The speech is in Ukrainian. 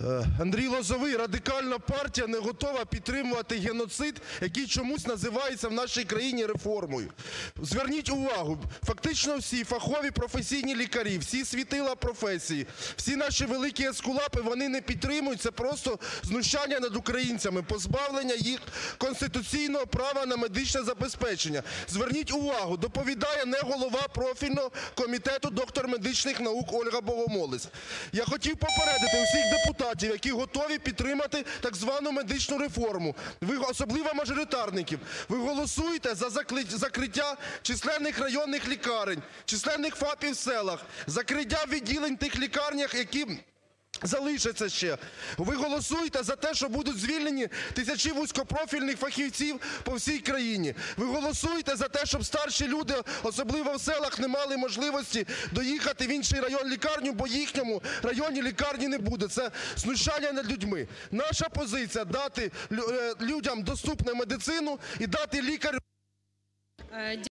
Е, Андрій Лозовий, Радикальна партія не готова підтримувати геноцид, який чомусь називається в нашій країні реформою. Зверніть увагу, фактично всі фахові професійні лікарі, всі світила професії, всі наші великі ескулапи, вони не підтримують, це просто знущання над українцями, позбавлення їх конституційного права на медичне забезпечення. Зверніть увагу, доповідає не голова профільного комітету, доктор медичних наук Ольга Богомолець. Я хотів попередити усіх депутатів, які готові підтримати так звану медичну реформу, особливо мажоритарників, ви голосуєте за закриття численних районних лікарень, численних ФАПів в селах, закриття відділень в тих лікарнях, які залишаться ще. Ви голосуєте за те, що будуть звільнені тисячі вузькопрофільних фахівців по всій країні. Ви голосуєте за те, щоб старші люди, особливо в селах, не мали можливості доїхати в інший район лікарню, бо їхньому районі лікарні не буде. Це знущання над людьми. Наша позиція – дати е, людям доступну медицину і дати лікарю